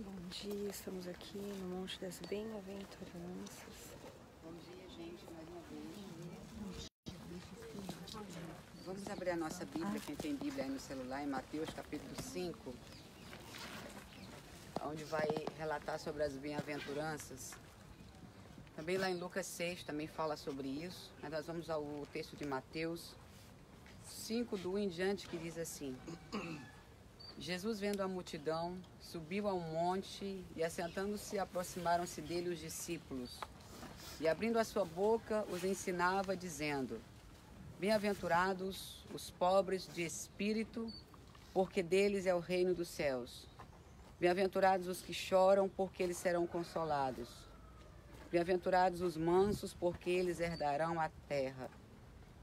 Bom dia, estamos aqui no Monte das Bem-aventuranças. Bom dia, gente, mais uma vez. Vamos abrir a nossa Bíblia, quem tem Bíblia aí no celular, em Mateus capítulo 5, onde vai relatar sobre as bem-aventuranças. Também lá em Lucas 6 também fala sobre isso, mas nós vamos ao texto de Mateus 5, do 1 em diante, que diz assim. Jesus, vendo a multidão, subiu a um monte e, assentando-se, aproximaram-se dele os discípulos. E, abrindo a sua boca, os ensinava, dizendo: Bem-aventurados os pobres de espírito, porque deles é o reino dos céus. Bem-aventurados os que choram, porque eles serão consolados. Bem-aventurados os mansos, porque eles herdarão a terra.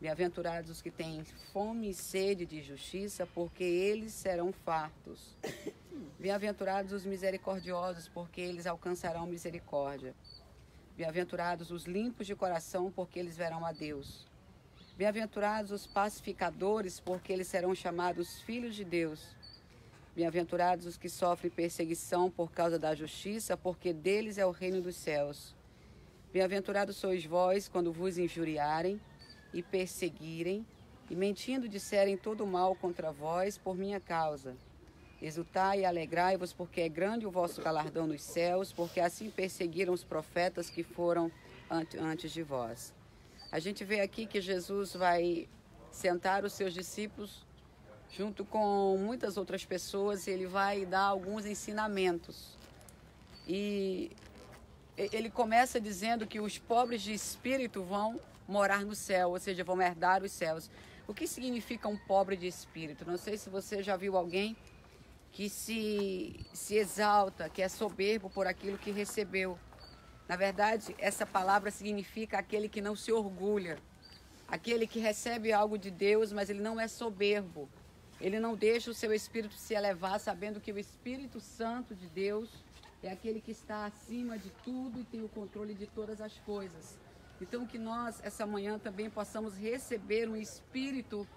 Bem-aventurados os que têm fome e sede de justiça, porque eles serão fartos. Bem-aventurados os misericordiosos, porque eles alcançarão misericórdia. Bem-aventurados os limpos de coração, porque eles verão a Deus. Bem-aventurados os pacificadores, porque eles serão chamados filhos de Deus. Bem-aventurados os que sofrem perseguição por causa da justiça, porque deles é o reino dos céus. Bem-aventurados sois vós quando vos injuriarem e perseguirem, e mentindo disserem todo mal contra vós por minha causa. Exultai e alegrai-vos, porque é grande o vosso galardão nos céus, porque assim perseguiram os profetas que foram antes de vós. A gente vê aqui que Jesus vai sentar os seus discípulos junto com muitas outras pessoas e ele vai dar alguns ensinamentos. E ele começa dizendo que os pobres de espírito vão morar no céu, ou seja, vão herdar os céus. O que significa um pobre de espírito? Não sei se você já viu alguém que se, se exalta, que é soberbo por aquilo que recebeu. Na verdade, essa palavra significa aquele que não se orgulha, aquele que recebe algo de Deus, mas ele não é soberbo. Ele não deixa o seu espírito se elevar, sabendo que o Espírito Santo de Deus é aquele que está acima de tudo e tem o controle de todas as coisas. Então, que nós, essa manhã, também possamos receber um espírito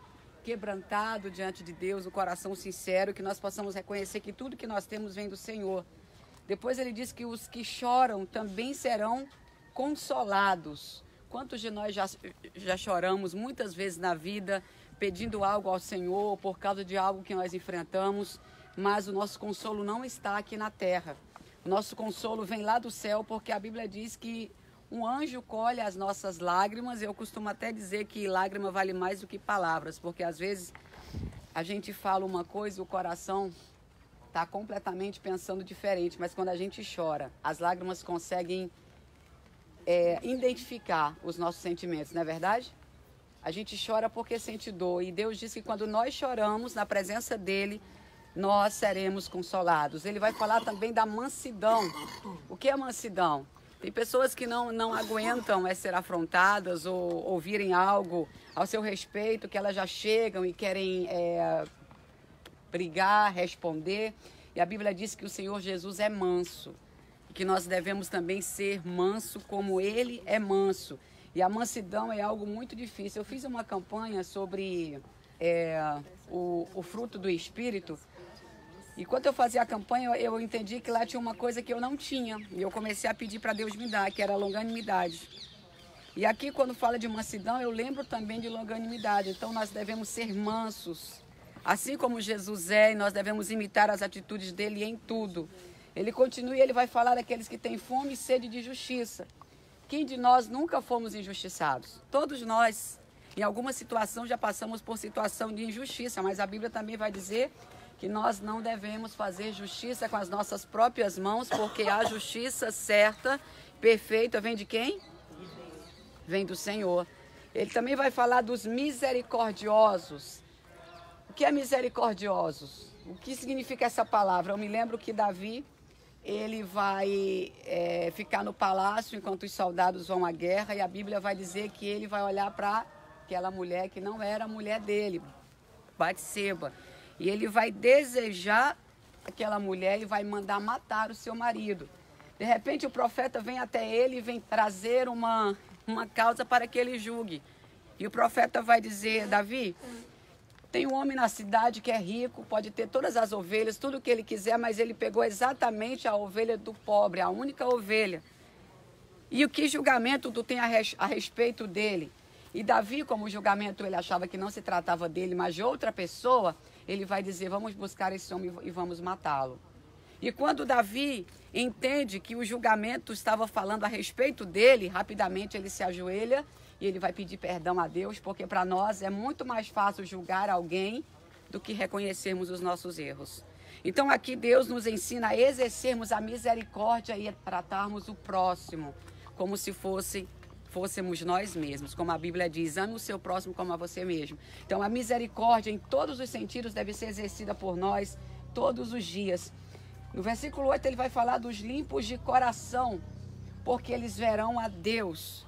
quebrantado diante de Deus, um coração sincero, que nós possamos reconhecer que tudo que nós temos vem do Senhor. Depois ele diz que os que choram também serão consolados. Quantos de nós já, já choramos muitas vezes na vida pedindo algo ao Senhor por causa de algo que nós enfrentamos, mas o nosso consolo não está aqui na terra. O nosso consolo vem lá do céu, porque a Bíblia diz que um anjo colhe as nossas lágrimas. Eu costumo até dizer que lágrima vale mais do que palavras, porque às vezes a gente fala uma coisa e o coração está completamente pensando diferente, mas quando a gente chora, as lágrimas conseguem é, identificar os nossos sentimentos, não é verdade? A gente chora porque sente dor e Deus diz que quando nós choramos na presença dele, nós seremos consolados. Ele vai falar também da mansidão. O que é mansidão? Tem pessoas que não, não aguentam é, ser afrontadas ou ouvirem algo ao seu respeito, que elas já chegam e querem é, brigar, responder. E a Bíblia diz que o Senhor Jesus é manso. E que nós devemos também ser manso como ele é manso. E a mansidão é algo muito difícil. Eu fiz uma campanha sobre é, o, o fruto do Espírito e quando eu fazia a campanha, eu entendi que lá tinha uma coisa que eu não tinha. E eu comecei a pedir para Deus me dar, que era longanimidade. E aqui, quando fala de mansidão, eu lembro também de longanimidade. Então, nós devemos ser mansos. Assim como Jesus é, nós devemos imitar as atitudes dele em tudo. Ele continua e ele vai falar daqueles que têm fome e sede de justiça. Quem de nós nunca fomos injustiçados? Todos nós. Em alguma situação já passamos por situação de injustiça, mas a Bíblia também vai dizer que nós não devemos fazer justiça com as nossas próprias mãos, porque a justiça certa, perfeita, vem de quem? Vem do Senhor. Ele também vai falar dos misericordiosos. O que é misericordiosos? O que significa essa palavra? Eu me lembro que Davi, ele vai é, ficar no palácio enquanto os soldados vão à guerra e a Bíblia vai dizer que ele vai olhar para aquela mulher que não era a mulher dele, Batseba. E ele vai desejar aquela mulher e vai mandar matar o seu marido. De repente o profeta vem até ele e vem trazer uma, uma causa para que ele julgue. E o profeta vai dizer, Davi, Tem um homem na cidade que é rico, pode ter todas as ovelhas, tudo o que ele quiser, mas ele pegou exatamente a ovelha do pobre, a única ovelha. E o que julgamento tu tem a, res, a respeito dele? E Davi, como o julgamento ele achava que não se tratava dele, mas de outra pessoa, ele vai dizer: vamos buscar esse homem e vamos matá-lo. E quando Davi entende que o julgamento estava falando a respeito dele, rapidamente ele se ajoelha e ele vai pedir perdão a Deus, porque para nós é muito mais fácil julgar alguém do que reconhecermos os nossos erros. Então aqui Deus nos ensina a exercermos a misericórdia e a tratarmos o próximo como se fosse fôssemos nós mesmos, como a Bíblia diz, ame o seu próximo como a você mesmo. Então a misericórdia em todos os sentidos deve ser exercida por nós todos os dias. No versículo 8 ele vai falar dos limpos de coração, porque eles verão a Deus.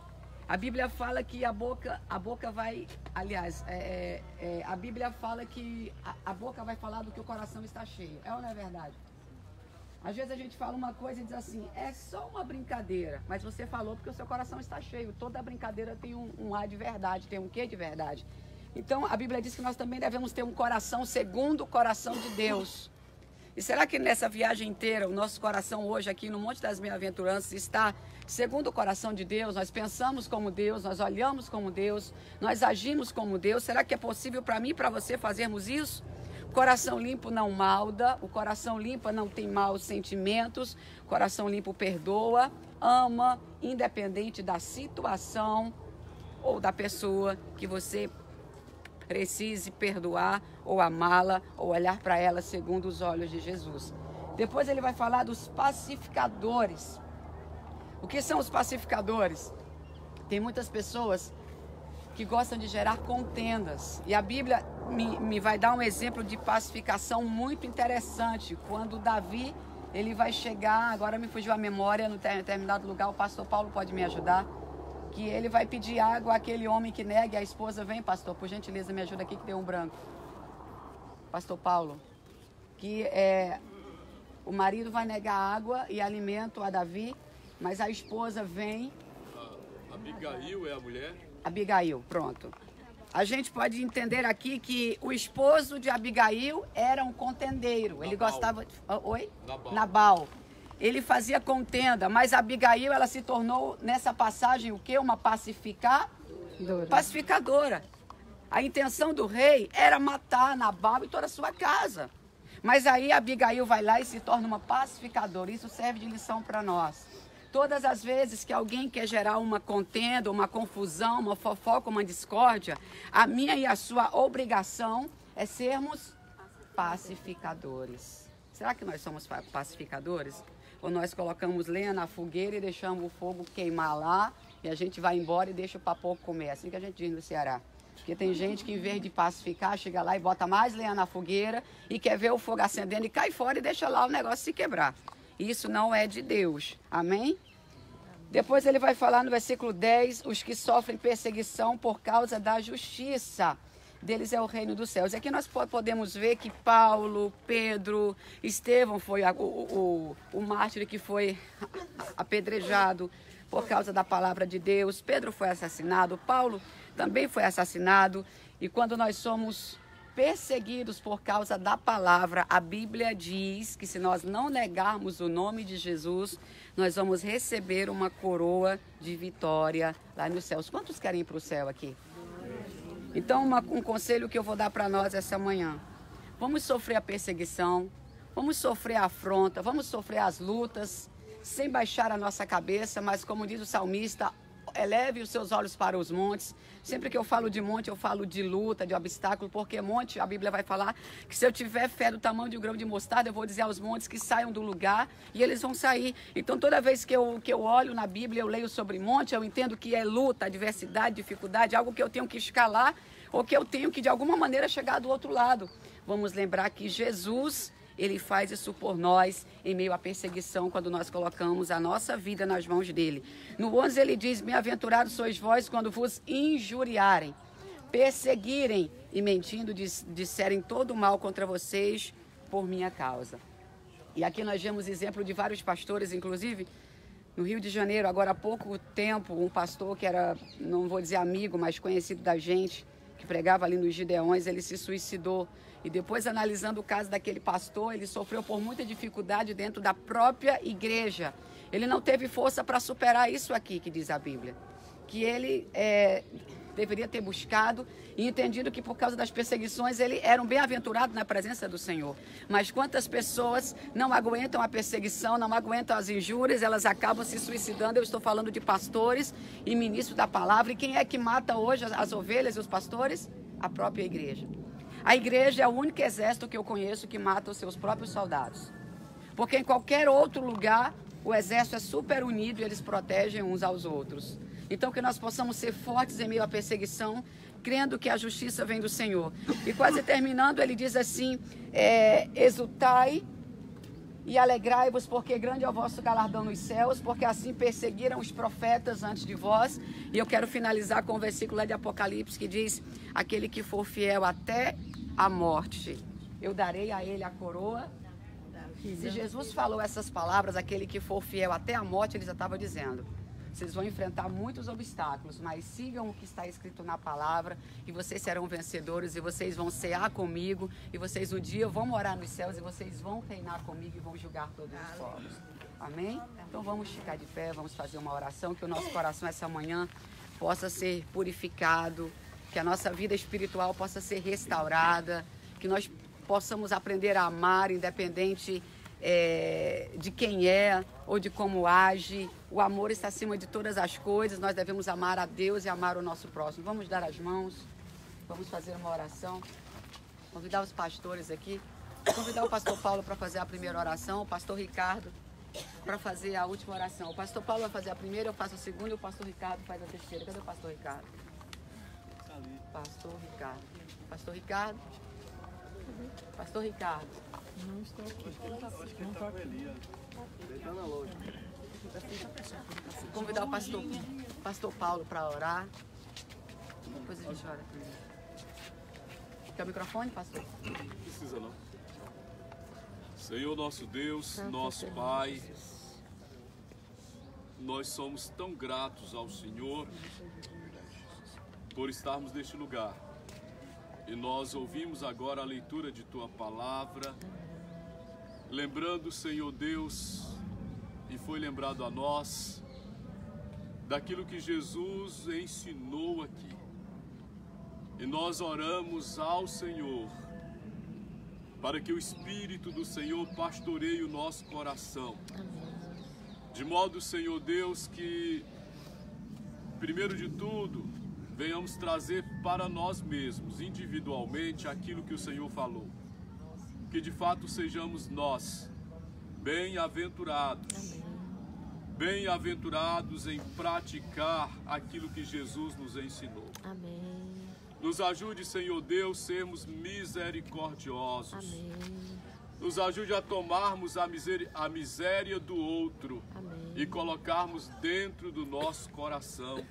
A Bíblia fala que a boca, a boca vai, aliás, é, é, é, a Bíblia fala que a, a, boca vai falar do que o coração está cheio. É ou não é verdade? Às vezes a gente fala uma coisa e diz assim, é só uma brincadeira, mas você falou porque o seu coração está cheio. Toda brincadeira tem um, um ar de verdade, tem um quê de verdade. Então a Bíblia diz que nós também devemos ter um coração segundo o coração de Deus. E será que nessa viagem inteira, o nosso coração hoje aqui no Monte das Bem-aventuranças está segundo o coração de Deus? Nós pensamos como Deus, nós olhamos como Deus, nós agimos como Deus. Será que é possível para mim e para você fazermos isso? Coração limpo não malda, o coração limpo não tem maus sentimentos, coração limpo perdoa, ama, independente da situação ou da pessoa que você precise perdoar ou amá-la ou olhar para ela segundo os olhos de Jesus. Depois ele vai falar dos pacificadores. O que são os pacificadores? Tem muitas pessoas que gostam de gerar contendas. E a Bíblia me, me vai dar um exemplo de pacificação muito interessante. Quando Davi ele vai chegar, agora me fugiu a memória, no determinado lugar, o pastor Paulo pode me ajudar que ele vai pedir água àquele homem que nega e a esposa vem, pastor, por gentileza me ajuda aqui que deu um branco. Pastor Paulo, que é, o marido vai negar água e alimento a Davi, mas a esposa vem. A Abigail é a mulher? Abigail, pronto. A gente pode entender aqui que o esposo de Abigail era um contendeiro. Nabal. Ele gostava. Oi? Nabal. Nabal ele fazia contenda, mas Abigail ela se tornou nessa passagem o que? Uma pacificadora. Pacificadora. A intenção do rei era matar Nabal e toda a sua casa. Mas aí Abigail vai lá e se torna uma pacificadora. Isso serve de lição para nós. Todas as vezes que alguém quer gerar uma contenda, uma confusão, uma fofoca, uma discórdia, a minha e a sua obrigação é sermos pacificadores. Será que nós somos pacificadores? ou nós colocamos lenha na fogueira e deixamos o fogo queimar lá e a gente vai embora e deixa o papoco comer. É assim que a gente diz no Ceará. Porque tem gente que, em vez de pacificar, chega lá e bota mais lenha na fogueira e quer ver o fogo acendendo e cai fora e deixa lá o negócio se quebrar. Isso não é de Deus. Amém? Depois ele vai falar no versículo 10: os que sofrem perseguição por causa da justiça deles é o reino dos céus. Aqui nós podemos ver que Paulo, Pedro, Estevão foi o, o, o mártir que foi apedrejado por causa da palavra de Deus. Pedro foi assassinado, Paulo também foi assassinado. E quando nós somos perseguidos por causa da palavra, a Bíblia diz que se nós não negarmos o nome de Jesus, nós vamos receber uma coroa de vitória lá nos céus. Quantos querem ir para o céu aqui? Então, uma, um conselho que eu vou dar para nós essa manhã: vamos sofrer a perseguição, vamos sofrer a afronta, vamos sofrer as lutas, sem baixar a nossa cabeça, mas como diz o salmista, eleve os seus olhos para os montes. Sempre que eu falo de monte, eu falo de luta, de obstáculo, porque monte, a Bíblia vai falar que se eu tiver fé do tamanho de um grão de mostarda, eu vou dizer aos montes que saiam do lugar e eles vão sair. Então, toda vez que eu, que eu olho na Bíblia, eu leio sobre monte, eu entendo que é luta, adversidade, dificuldade, algo que eu tenho que escalar ou que eu tenho que, de alguma maneira, chegar do outro lado. Vamos lembrar que Jesus ele faz isso por nós em meio à perseguição, quando nós colocamos a nossa vida nas mãos dele. No 11 ele diz: Bem-aventurados sois vós quando vos injuriarem, perseguirem e mentindo disserem todo mal contra vocês por minha causa. E aqui nós vemos exemplo de vários pastores, inclusive no Rio de Janeiro, agora há pouco tempo, um pastor que era, não vou dizer amigo, mas conhecido da gente, que pregava ali nos Gideões, ele se suicidou. E depois, analisando o caso daquele pastor, ele sofreu por muita dificuldade dentro da própria igreja. Ele não teve força para superar isso aqui que diz a Bíblia. Que ele é, deveria ter buscado e entendido que por causa das perseguições ele era um bem-aventurado na presença do Senhor. Mas quantas pessoas não aguentam a perseguição, não aguentam as injúrias, elas acabam se suicidando. Eu estou falando de pastores e ministros da palavra. E quem é que mata hoje as ovelhas e os pastores? A própria igreja. A igreja é o único exército que eu conheço que mata os seus próprios soldados. Porque em qualquer outro lugar o exército é super unido e eles protegem uns aos outros. Então, que nós possamos ser fortes em meio à perseguição, crendo que a justiça vem do Senhor. E quase terminando, ele diz assim: é, exultai e alegrai-vos, porque grande é o vosso galardão nos céus, porque assim perseguiram os profetas antes de vós. E eu quero finalizar com o versículo lá de Apocalipse que diz: Aquele que for fiel até a morte, eu darei a ele a coroa. Se Jesus falou essas palavras, aquele que for fiel até a morte, ele já estava dizendo. Vocês vão enfrentar muitos obstáculos, mas sigam o que está escrito na palavra e vocês serão vencedores e vocês vão cear comigo e vocês um dia vão morar nos céus e vocês vão reinar comigo e vão julgar todos os povos. Amém? Então vamos ficar de pé, vamos fazer uma oração que o nosso coração essa manhã possa ser purificado, que a nossa vida espiritual possa ser restaurada, que nós possamos aprender a amar independente é, de quem é ou de como age. O amor está acima de todas as coisas. Nós devemos amar a Deus e amar o nosso próximo. Vamos dar as mãos, vamos fazer uma oração. Convidar os pastores aqui. Convidar o pastor Paulo para fazer a primeira oração, o pastor Ricardo para fazer a última oração. O pastor Paulo vai fazer a primeira, eu faço a segunda e o pastor Ricardo faz a terceira. Cadê o pastor Ricardo? Pastor Ricardo. Pastor Ricardo. Pastor Ricardo. Não estou aqui. Não estou aqui. Convidar o pastor, pastor Paulo para orar. Depois a gente ora. Quer o microfone, pastor? Precisa não. Senhor nosso Deus, nosso Pai, nós somos tão gratos ao Senhor por estarmos neste lugar. E nós ouvimos agora a leitura de tua palavra, lembrando, Senhor Deus, e foi lembrado a nós daquilo que Jesus ensinou aqui. E nós oramos ao Senhor para que o Espírito do Senhor pastoreie o nosso coração. De modo, Senhor Deus, que, primeiro de tudo, venhamos trazer para nós mesmos, individualmente, aquilo que o Senhor falou. Que de fato sejamos nós bem-aventurados. Bem-aventurados em praticar aquilo que Jesus nos ensinou. Amém. Nos ajude, Senhor Deus, sermos misericordiosos. Amém. Nos ajude a tomarmos a miséria, a miséria do outro Amém. e colocarmos dentro do nosso coração.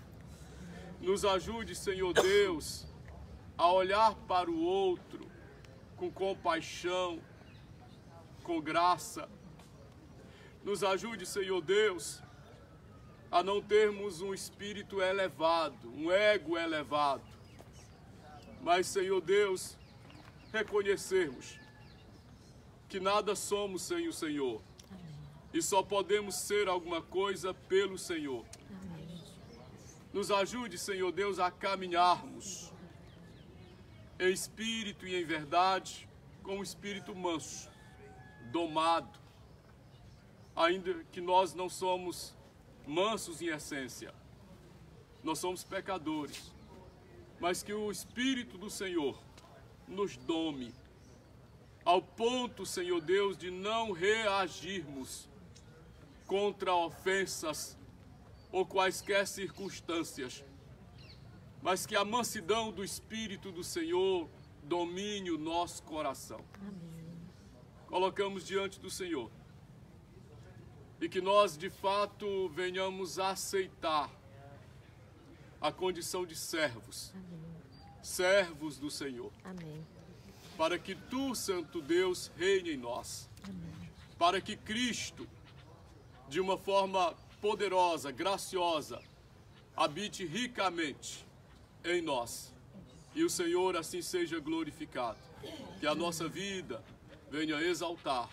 Nos ajude, Senhor Deus, a olhar para o outro com compaixão, com graça. Nos ajude, Senhor Deus, a não termos um espírito elevado, um ego elevado, mas, Senhor Deus, reconhecermos que nada somos sem o Senhor e só podemos ser alguma coisa pelo Senhor. Nos ajude, Senhor Deus, a caminharmos em espírito e em verdade, com um espírito manso, domado, ainda que nós não somos mansos em essência, nós somos pecadores, mas que o Espírito do Senhor nos dome, ao ponto, Senhor Deus, de não reagirmos contra ofensas ou quaisquer circunstâncias, mas que a mansidão do Espírito do Senhor domine o nosso coração. Colocamos diante do Senhor. E que nós de fato venhamos a aceitar a condição de servos, servos do Senhor, Amém. para que tu, Santo Deus, reine em nós, para que Cristo, de uma forma poderosa, graciosa, habite ricamente em nós e o Senhor assim seja glorificado. Que a nossa vida venha exaltar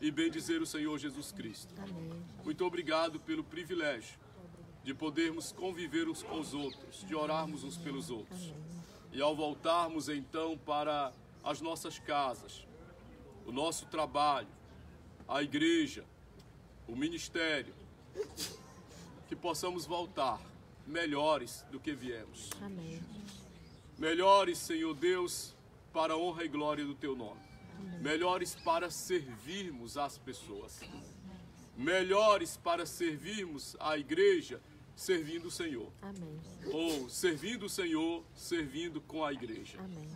e bendizer o Senhor Jesus Cristo. Muito obrigado pelo privilégio de podermos conviver uns com os outros, de orarmos uns pelos outros. E ao voltarmos então para as nossas casas, o nosso trabalho, a igreja, o ministério, que possamos voltar melhores do que viemos. Amém. Melhores, Senhor Deus, para a honra e glória do teu nome. Melhores para servirmos as pessoas. Melhores para servirmos a igreja, servindo o Senhor. Amém. Ou servindo o Senhor, servindo com a igreja. Amém.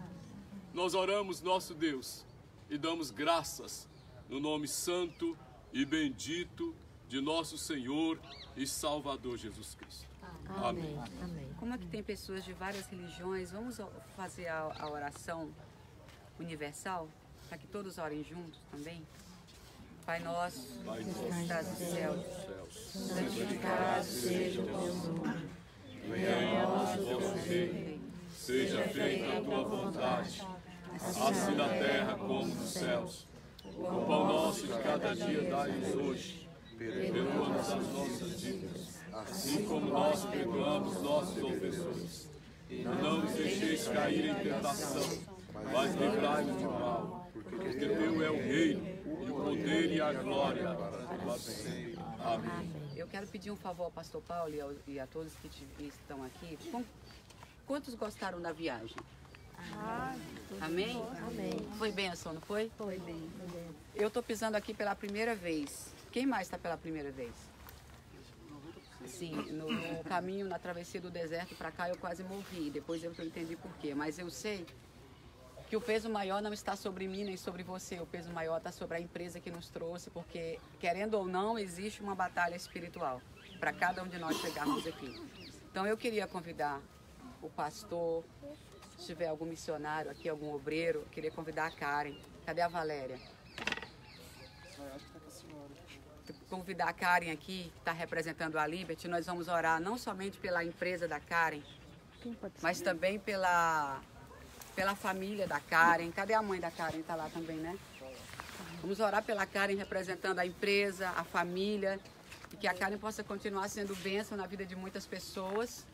Nós oramos, nosso Deus, e damos graças no nome santo e bendito de nosso Senhor e Salvador Jesus Cristo. Amém. Amém. Como é que tem pessoas de várias religiões, vamos fazer a, a oração universal, para que todos orem juntos também? Pai nosso, que estás nos céus, santificado seja o teu nome. Venha a nós o teu reino. Seja feita a tua vontade, assim na terra como nos céus. O pão nosso de cada dia dai-nos hoje. Perdoa-nos as nossas dívidas, assim como nós perdoamos nossos ofensores. E não nos deixeis cair em tentação, mas livrai-nos do mal, porque teu é o reino, e o poder e a glória para sempre. Amém. Eu quero pedir um favor ao pastor Paulo e, ao- e a todos que te- estão aqui. Com- Quantos gostaram da viagem? Amém? Amém. Foi bênção, não foi? Foi bem. Foi bem. Eu estou pisando aqui pela primeira vez. Quem mais está pela primeira vez? Sim, no, no caminho, na travessia do deserto para cá, eu quase morri. Depois eu entendi por quê. Mas eu sei que o peso maior não está sobre mim nem sobre você. O peso maior está sobre a empresa que nos trouxe, porque, querendo ou não, existe uma batalha espiritual para cada um de nós chegarmos aqui. Então eu queria convidar o pastor, se tiver algum missionário aqui, algum obreiro, queria convidar a Karen. Cadê a Valéria? Convidar a Karen aqui, que está representando a Liberty, nós vamos orar não somente pela empresa da Karen, mas também pela, pela família da Karen. Cadê a mãe da Karen? Está lá também, né? Vamos orar pela Karen representando a empresa, a família, e que a Karen possa continuar sendo bênção na vida de muitas pessoas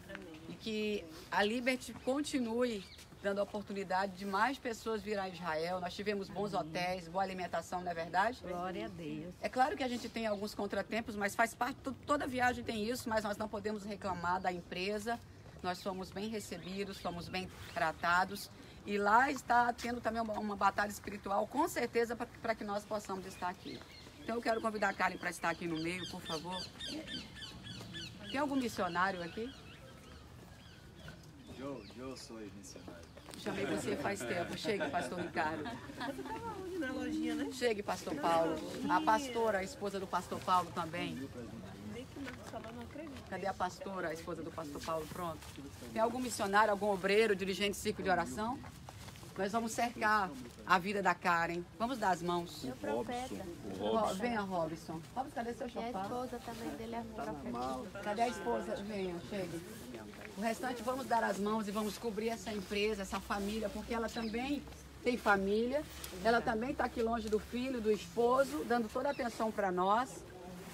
e que a Liberty continue dando a oportunidade de mais pessoas vir a Israel. Nós tivemos bons hotéis, boa alimentação, não é verdade? Glória a Deus. É claro que a gente tem alguns contratempos, mas faz parte, to- toda viagem tem isso, mas nós não podemos reclamar da empresa. Nós fomos bem recebidos, fomos bem tratados. E lá está tendo também uma, uma batalha espiritual, com certeza, para que nós possamos estar aqui. Então eu quero convidar a Karen para estar aqui no meio, por favor. Tem algum missionário aqui? Eu, eu sou missionário. Chamei você faz tempo. Chegue, pastor Ricardo. Chegue, pastor Paulo. A pastora, a esposa do pastor Paulo também. Cadê a pastora, a esposa do pastor Paulo? Pronto. Tem algum missionário, algum obreiro, dirigente de ciclo de oração? Nós vamos cercar a vida da Karen. Vamos dar as mãos. Meu profeta. Ro- Venha, Robson. Robson, cadê seu E a esposa também dele é profeta. Cadê a esposa? Venha, chegue. O restante vamos dar as mãos e vamos cobrir essa empresa, essa família, porque ela também tem família, ela também está aqui longe do filho, do esposo, dando toda a atenção para nós.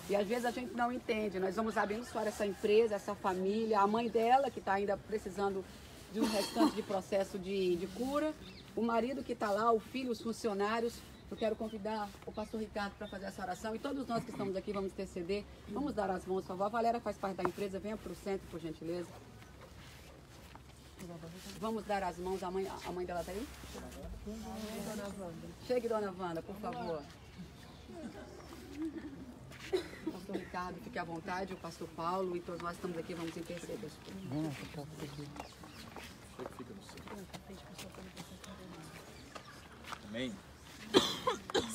E às vezes a gente não entende. Nós vamos abençoar essa empresa, essa família, a mãe dela, que está ainda precisando de um restante de processo de, de cura, o marido que está lá, o filho, os funcionários. Eu quero convidar o pastor Ricardo para fazer essa oração e todos nós que estamos aqui vamos interceder. Vamos dar as mãos, por favor. A Valéria faz parte da empresa, venha para o centro, por gentileza. Vamos dar as mãos, a mãe, a mãe dela está aí? Chegue, dona Wanda, por favor. Pastor Ricardo, fique à vontade, o pastor Paulo e todos nós estamos aqui, vamos interceder. Amém.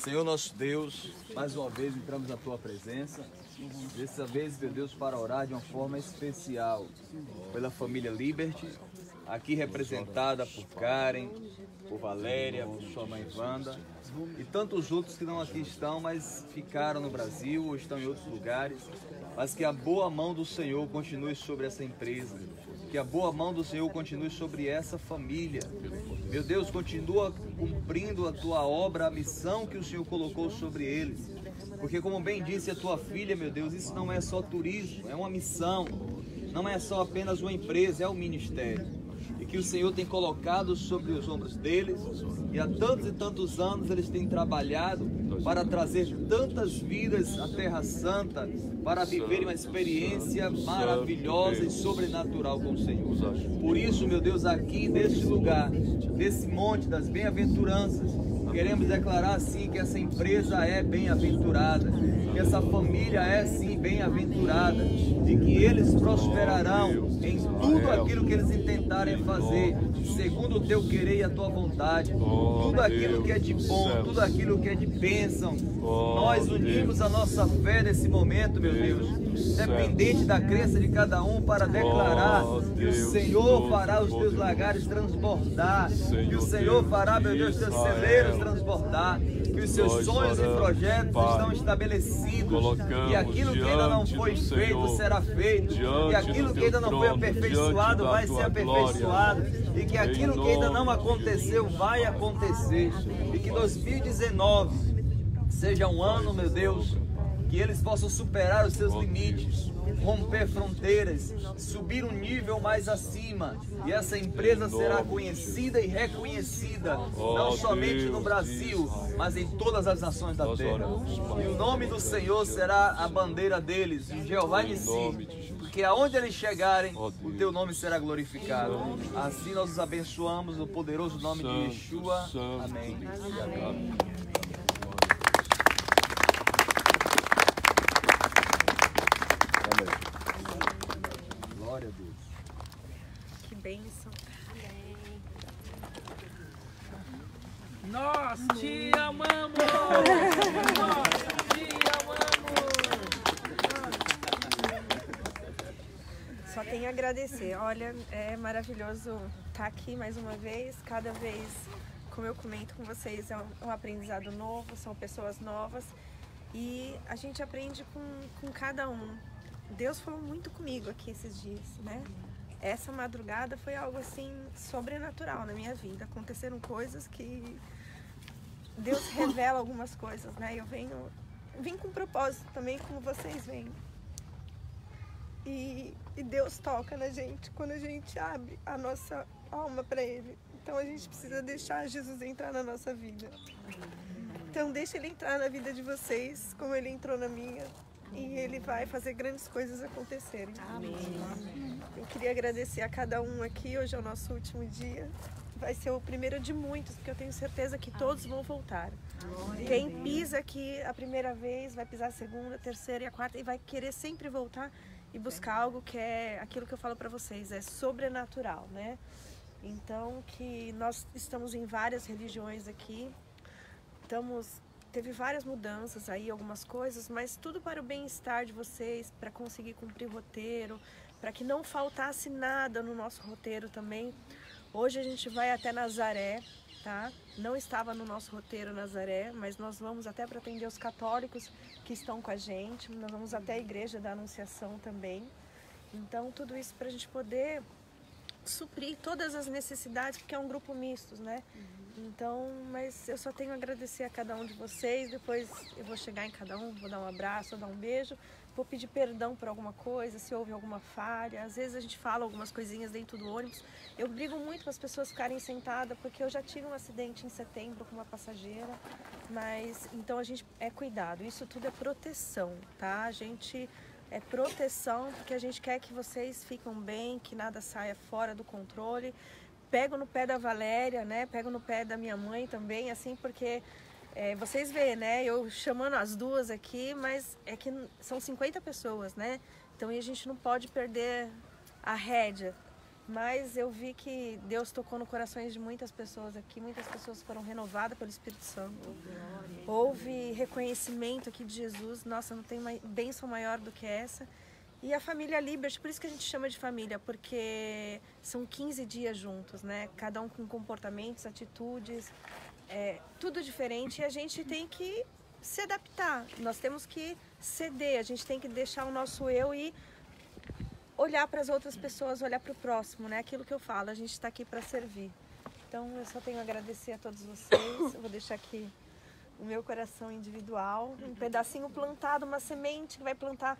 Senhor nosso Deus, mais uma vez entramos na tua presença. Dessa vez, meu Deus, para orar de uma forma especial pela família Liberty, aqui representada por Karen, por Valéria, por sua mãe Wanda e tantos outros que não aqui estão, mas ficaram no Brasil ou estão em outros lugares. Mas que a boa mão do Senhor continue sobre essa empresa. que a boa mão do Senhor continue sobre essa família. Meu Deus, continua cumprindo a tua obra, a missão que o Senhor colocou sobre eles. Porque, como bem disse a tua filha, meu Deus, isso não é só turismo, é uma missão. Não é só apenas uma empresa, é um ministério. E que o Senhor tem colocado sobre os ombros deles. E há tantos e tantos anos eles têm trabalhado para trazer tantas vidas à Terra Santa, para viverem uma experiência maravilhosa e sobrenatural com o Senhor. Por isso, meu Deus, aqui neste lugar, nesse monte das bem-aventuranças, queremos declarar sim que essa empresa é bem-aventurada, que essa família é sim bem-aventurada e que eles prosperarão tudo aquilo que eles intentarem fazer, segundo o teu querer e a tua vontade. Tudo aquilo que é de bom, tudo aquilo que é de bênção. Nós unimos a nossa fé nesse momento, meu Deus, dependente da crença de cada um, para declarar que o Senhor fará os teus lagares transbordar, que o Senhor fará, meu Deus, teus celeiros transbordar, que os seus sonhos e projetos estão estabelecidos, e aquilo que ainda não foi feito será feito, e aquilo que ainda não foi aperfeiçoado vai ser aperfeiçoado, e que aquilo que ainda não aconteceu vai acontecer, e que 2019 seja um ano, meu Deus, que eles possam superar os seus limites, romper fronteiras, subir um nível mais acima. E essa empresa será conhecida e reconhecida, não somente no Brasil, mas em todas as nações da terra. E o nome do Senhor será a bandeira deles, o Jeová de si. Porque aonde eles chegarem, o teu nome será glorificado. Assim nós os abençoamos no poderoso nome de Yeshua. Amém. Amém. Glória a Deus. Que bênção. Nós te amamos! Nós te amamos! Só tenho a agradecer. Olha, é maravilhoso estar aqui mais uma vez. Cada vez, como eu comento com vocês, é um, um aprendizado novo, são pessoas novas e a gente aprende com, com cada um. Deus falou muito comigo aqui esses dias, né? Essa madrugada foi algo assim sobrenatural na minha vida. Aconteceram coisas que Deus revela algumas coisas, né? Eu venho, vim com propósito também, como vocês vêm. E, e Deus toca na gente quando a gente abre a nossa alma para Ele. Então a gente precisa deixar Jesus entrar na nossa vida. Então deixa Ele entrar na vida de vocês, como Ele entrou na minha. E Ele vai fazer grandes coisas acontecerem. Eu queria agradecer a cada um aqui. Hoje é o nosso último dia. Vai ser o primeiro de muitos, porque eu tenho certeza que todos vão voltar. Quem pisa aqui a primeira vez vai pisar a segunda, a terceira e a quarta e vai querer sempre voltar e buscar algo que é aquilo que eu falo para vocês, é sobrenatural, né? Então que nós estamos em várias religiões aqui, estamos teve várias mudanças aí, algumas coisas, mas tudo para o bem-estar de vocês, para conseguir cumprir o roteiro, para que não faltasse nada no nosso roteiro também. Hoje a gente vai até Nazaré, tá? Não estava no nosso roteiro Nazaré, mas nós vamos até para atender os católicos que estão com a gente. Nós vamos até a igreja da Anunciação também. Então, tudo isso para a gente poder suprir todas as necessidades, porque é um grupo misto, né? Então, mas eu só tenho a agradecer a cada um de vocês. Depois eu vou chegar em cada um, vou dar um abraço, vou dar um beijo, vou pedir perdão por alguma coisa, se houve alguma falha. Às vezes a gente fala algumas coisinhas dentro do ônibus. Eu brigo muito para as pessoas ficarem sentadas, porque eu já tive um acidente em setembro com uma passageira. Mas então a gente é cuidado. Isso tudo é proteção, tá? A gente é proteção porque a gente quer que vocês fiquem bem, que nada saia fora do controle. Pego no pé da Valéria, né? Pego no pé da minha mãe também, assim, porque é, vocês veem, né? Eu chamando as duas aqui, mas é que são 50 pessoas, né? Então a gente não pode perder a rédea. Mas eu vi que Deus tocou no corações de muitas pessoas aqui, muitas pessoas foram renovadas pelo Espírito Santo. Houve reconhecimento aqui de Jesus. Nossa, não tem bênção maior do que essa. E a família Liberty, por isso que a gente chama de família, porque são 15 dias juntos, né? Cada um com comportamentos, atitudes, é, tudo diferente e a gente tem que se adaptar. Nós temos que ceder, a gente tem que deixar o nosso eu e olhar para as outras pessoas, olhar para o próximo, né? Aquilo que eu falo, a gente está aqui para servir. Então eu só tenho a agradecer a todos vocês. Eu vou deixar aqui o meu coração individual, um pedacinho plantado, uma semente que vai plantar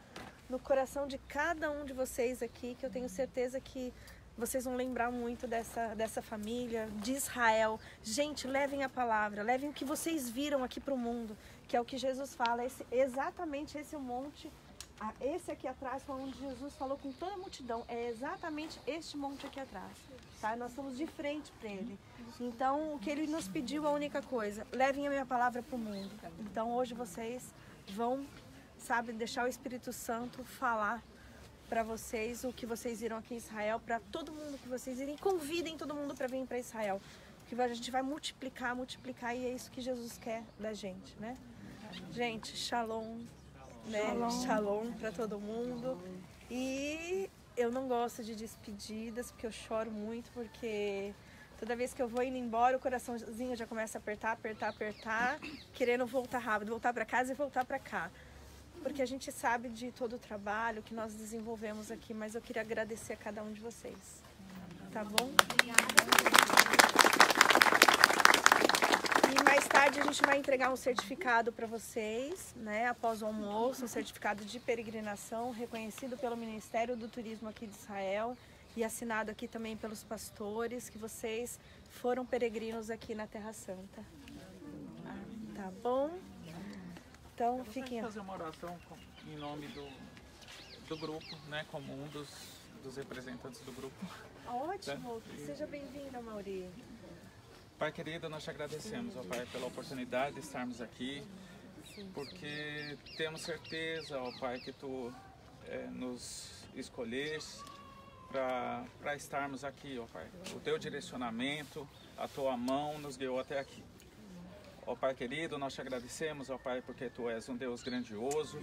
no coração de cada um de vocês aqui, que eu tenho certeza que vocês vão lembrar muito dessa, dessa família, de Israel. Gente, levem a palavra, levem o que vocês viram aqui para o mundo, que é o que Jesus fala. Esse, exatamente esse monte, esse aqui atrás onde Jesus falou com toda a multidão. É exatamente este monte aqui atrás. Tá? Nós estamos de frente para ele. Então, o que ele nos pediu é a única coisa: levem a minha palavra para o mundo. Então, hoje vocês vão, sabe, deixar o Espírito Santo falar para vocês o que vocês viram aqui em Israel, para todo mundo que vocês irem, convidem todo mundo para vir para Israel, que a gente vai multiplicar, multiplicar e é isso que Jesus quer da gente, né? Gente, shalom, né? Shalom, para todo mundo. E eu não gosto de despedidas porque eu choro muito porque toda vez que eu vou indo embora o coraçãozinho já começa a apertar, apertar, apertar, querendo voltar rápido, voltar para casa e voltar para cá porque a gente sabe de todo o trabalho que nós desenvolvemos aqui, mas eu queria agradecer a cada um de vocês. Tá bom? E mais tarde a gente vai entregar um certificado para vocês, né? Após o almoço, um certificado de peregrinação reconhecido pelo Ministério do Turismo aqui de Israel e assinado aqui também pelos pastores que vocês foram peregrinos aqui na Terra Santa. Tá bom? Então Eu fiquem fazer uma oração em nome do, do grupo, né? Como um dos, dos representantes do grupo. Ótimo, seja bem-vinda, Mauri. Pai querido, nós te agradecemos, ó Pai, pela oportunidade de estarmos aqui, porque temos certeza, ó Pai, que Tu eh, nos escolheste para estarmos aqui, ó Pai. O Teu direcionamento, a Tua mão nos guiou até aqui. Ó Pai querido, nós te agradecemos, ó Pai, porque Tu és um Deus grandioso.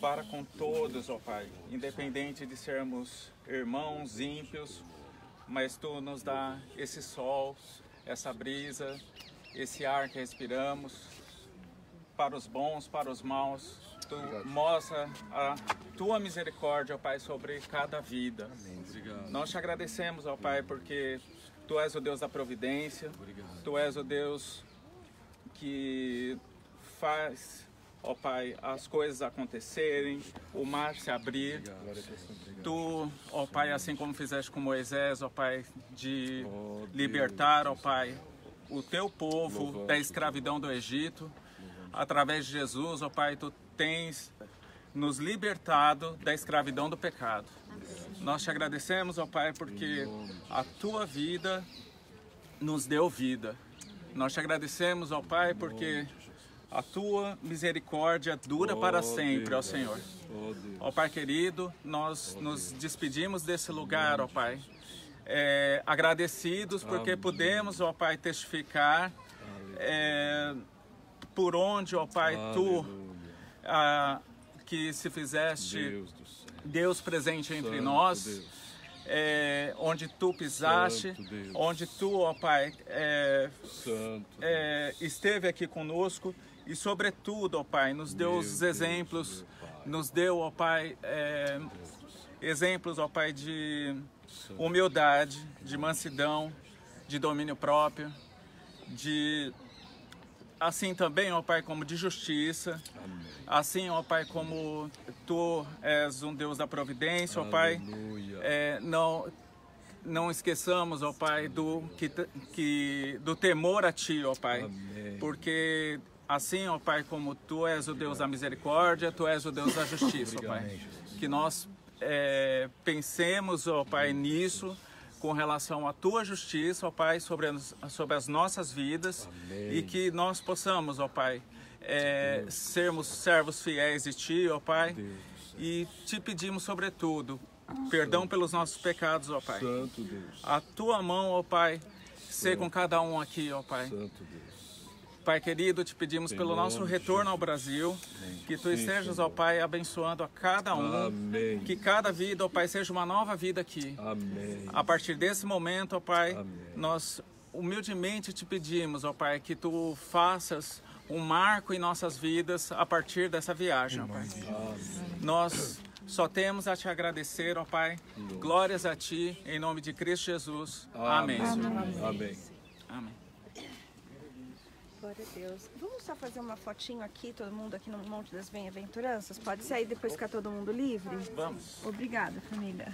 Para com todos, ó Pai, independente de sermos irmãos ímpios, mas Tu nos dá esse sol, essa brisa, esse ar que respiramos, para os bons, para os maus. Tu mostra a Tua misericórdia, ó Pai, sobre cada vida. Nós te agradecemos, ó Pai, porque Tu és o Deus da providência, Tu és o Deus que faz, ó Pai, as coisas acontecerem, o mar se abrir. Tu, ó Pai, assim como fizeste com Moisés, ó Pai, de libertar, ó Pai, o teu povo da escravidão do Egito, através de Jesus, ó Pai, tu tens nos libertado da escravidão do pecado. Nós te agradecemos, ó Pai, porque a tua vida nos deu vida. Nós te agradecemos, ó Pai, porque a tua misericórdia dura para sempre, ó Senhor. Ó Pai querido, nós nos despedimos desse lugar, ó Pai, é, agradecidos porque podemos, ó Pai, testificar é, por onde, ó Pai, tu ah, que se fizeste Deus presente entre nós, é, onde tu pisaste, Deus. onde tu, ó Pai, é, é, esteve aqui conosco e, sobretudo, ó Pai, nos deu Meu os Deus, exemplos, nos deu, ó Pai, é, exemplos, ó Pai, de humildade, de mansidão, de domínio próprio, de assim também, ó Pai, como de justiça, assim, ó Pai, como Tu és um Deus da providência, ó Pai, é, não não esqueçamos, ó Pai, do que, que do temor a Ti, ó Pai, Amém. porque assim, ó Pai, como Tu és o Deus da misericórdia, Tu és o Deus da justiça, ó Pai, que nós é, pensemos, ó Pai, nisso com relação à Tua justiça, ó Pai, sobre as, sobre as nossas vidas Amém. e que nós possamos, ó Pai, é, sermos servos fiéis de Ti, ó Pai, e Te pedimos, sobretudo, perdão pelos nossos pecados, ó Pai. Santo Deus. A tua mão, ó Pai, ser com cada um aqui, ó Pai. Santo Deus. Pai querido, te pedimos Em pelo nosso retorno ao Brasil, que tu Sim, estejas, ó Senhor. Pai, abençoando a cada um. Amém. Que cada vida, ó Pai, seja uma nova vida aqui. Amém. A partir desse momento, ó Pai, Amém. nós humildemente te pedimos, ó Pai, que tu faças um marco em nossas vidas a partir dessa viagem, ó Pai. Nós Só temos a te agradecer, ó Pai. Glórias a ti, em nome de Cristo Jesus. Amém. Amém. Amém. Glória a Deus. Vamos só fazer uma fotinho aqui, todo mundo aqui no Monte das Bem-aventuranças? Pode ser aí depois ficar todo mundo livre? Vamos. Obrigada, família.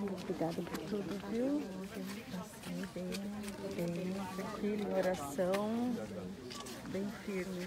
Obrigada por tudo, viu? Bem, bem, tranquilo, oração, bem firme.